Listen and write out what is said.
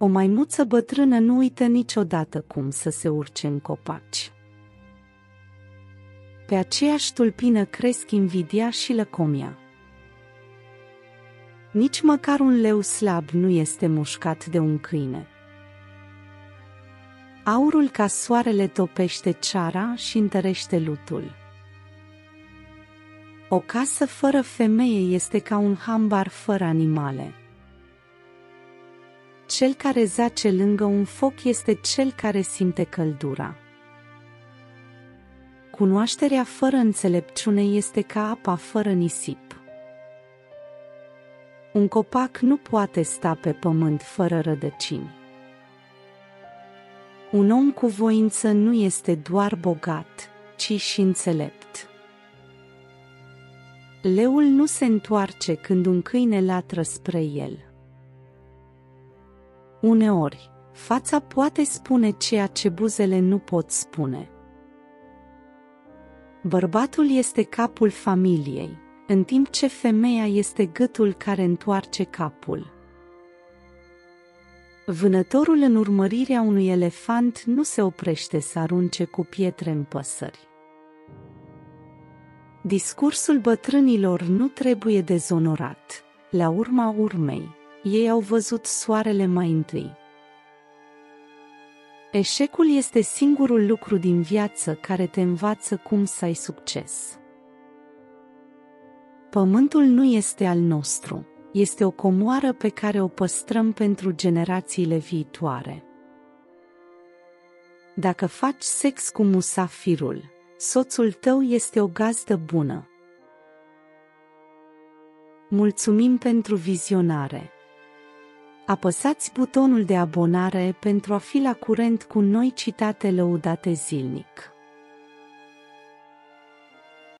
O maimuță bătrână nu uită niciodată cum să se urce în copaci. Pe aceeași tulpină cresc invidia și lăcomia. Nici măcar un leu slab nu este mușcat de un câine. Aurul ca soarele topește ceara și întărește lutul. O casă fără femeie este ca un hambar fără animale. Cel care zace lângă un foc este cel care simte căldura. Cunoașterea fără înțelepciune este ca apa fără nisip. Un copac nu poate sta pe pământ fără rădăcini. Un om cu voință nu este doar bogat, ci și înțelept. Leul nu se întoarce când un câine latră spre el. Uneori, fața poate spune ceea ce buzele nu pot spune. Bărbatul este capul familiei, în timp ce femeia este gâtul care întoarce capul. Vânătorul în urmărirea unui elefant nu se oprește să arunce cu pietre în păsări. Discursul bătrânilor nu trebuie dezonorat. La urma urmei, ei au văzut soarele mai întâi. Eșecul este singurul lucru din viață care te învață cum să ai succes. Pământul nu este al nostru, este o comoară pe care o păstrăm pentru generațiile viitoare. Dacă faci sex cu musafirul, soțul tău este o gazdă bună. Mulțumim pentru vizionare! Apăsați butonul de abonare pentru a fi la curent cu noi citate lăudate zilnic.